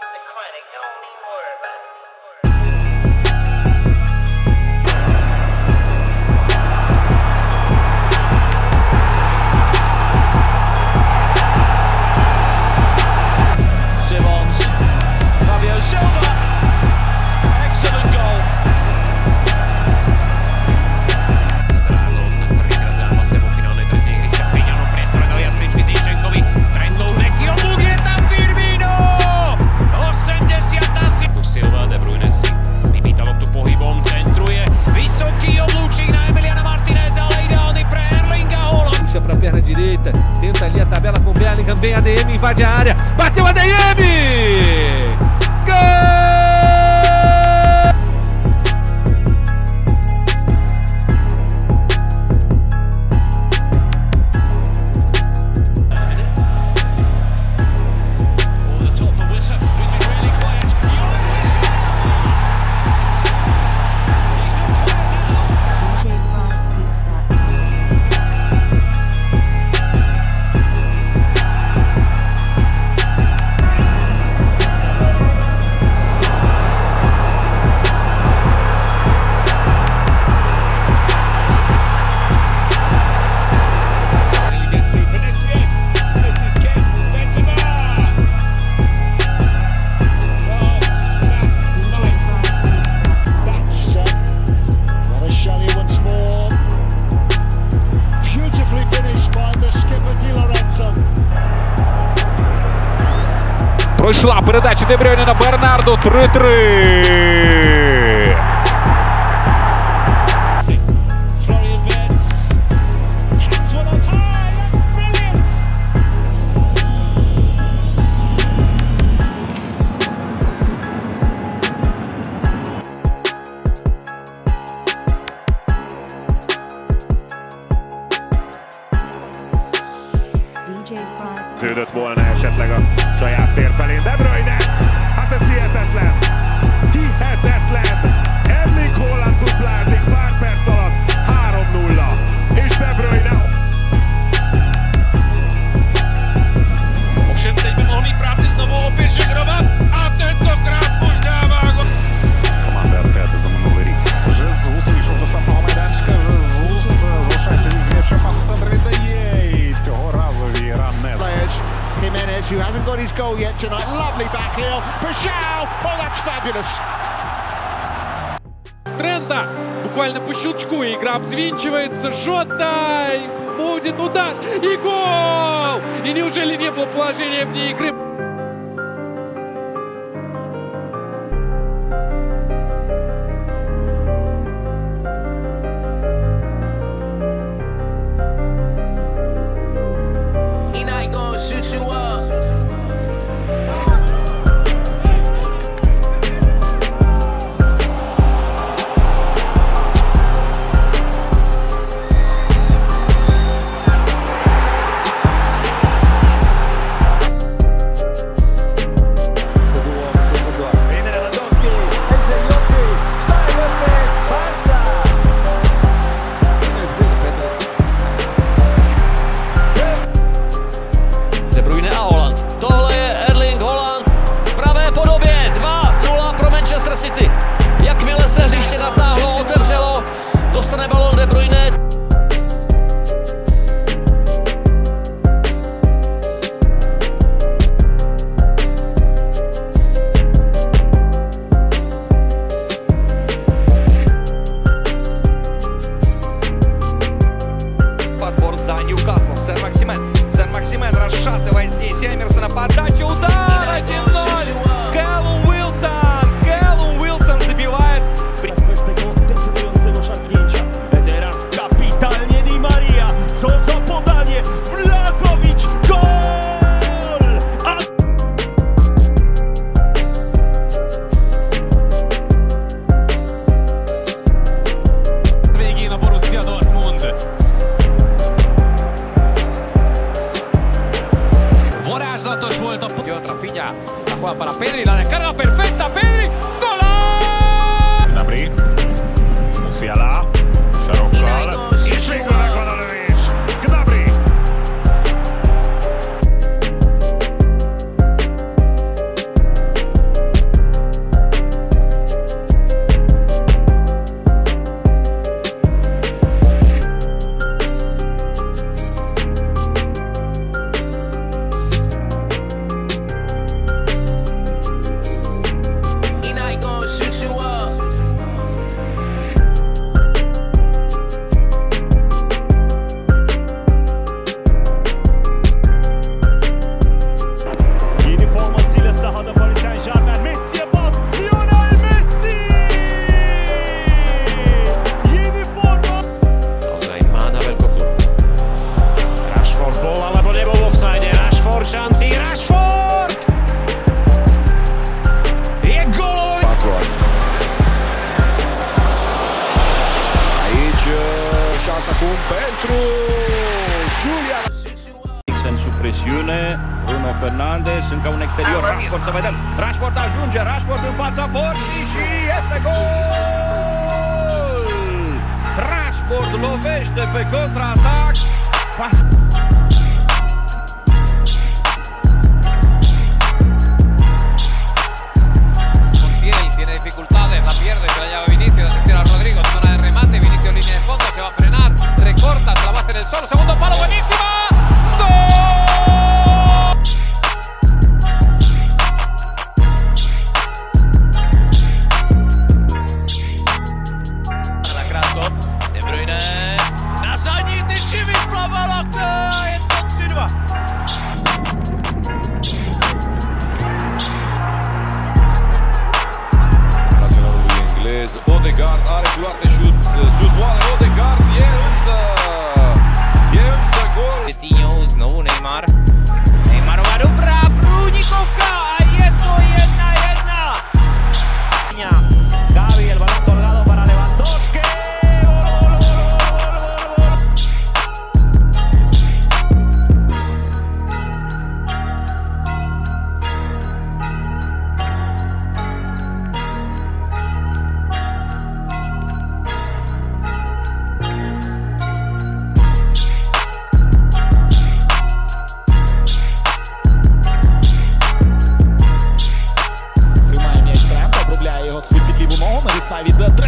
the chronic, don't even worry about it. com Bellingham, vem ADM, invade a área, bateu ADM! Пішла передача Дебрюйна на Бернарду. 3-3. vetődött volna esetleg a saját tér felén. De Bruyne, hát ez hihetetlen! Williams, who hasn't got his goal yet tonight. Lovely back heel. Пашау! Oh, that's fabulous! Трента буквально по щелчку игра взвинчивается. Жотай! Будет удар и гол! И неужели не было положения вне игры? Badá de Uda. La juega para Pedri, la descarga perfecta, Pedri. pas acum pentru Julian. Dixon sub presiune, Bruno Fernandes, încă un exterior, Rashford să vedem. Rashford ajunge, Rashford în fața porții și este gol! Rashford lovește pe contraatac. Pas. saída.